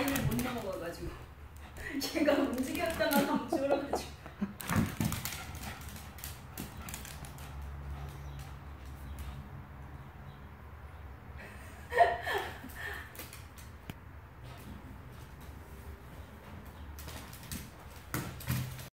라인을 못 넘어가가지고. 걔가 움직여.